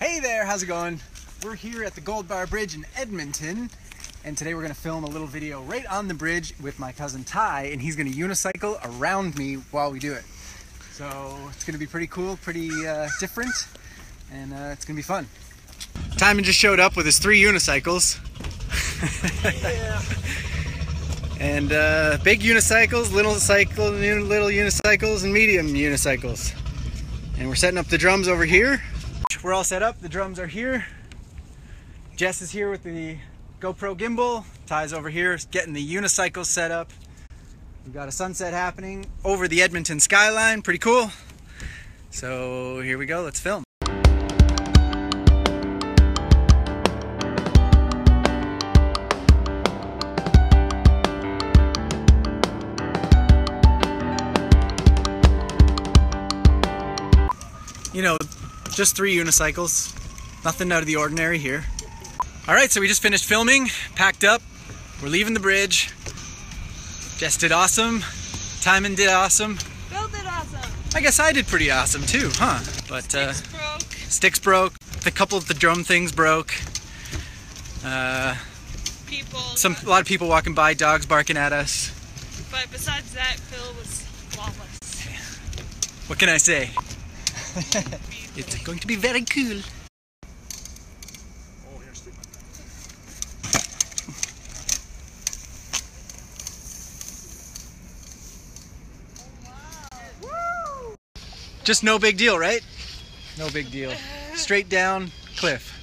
Hey there, how's it going? We're here at the Gold Bar Bridge in Edmonton, and today we're gonna film a little video right on the bridge with my cousin Ty, and he's gonna unicycle around me while we do it. So it's gonna be pretty cool, pretty uh, different, and uh, it's gonna be fun. Tymen just showed up with his three unicycles. and uh, big unicycles, little cycle, little unicycles, and medium unicycles. And we're setting up the drums over here. We're all set up. The drums are here. Jess is here with the GoPro gimbal. Ty's over here getting the unicycle set up. We've got a sunset happening over the Edmonton skyline. Pretty cool. So here we go. Let's film. You know, just three unicycles. Nothing out of the ordinary here. All right, so we just finished filming, packed up. We're leaving the bridge. Jess did awesome. Tymen did awesome. Bill did awesome. I guess I did pretty awesome too, huh? But uh, Sticks broke. sticks broke. A couple of the drum things broke. Uh, People. some a lot of people walking by, dogs barking at us. But besides that, Phil was flawless. What can I say? it's going to be very cool. Just no big deal, right? No big deal. Straight down cliff.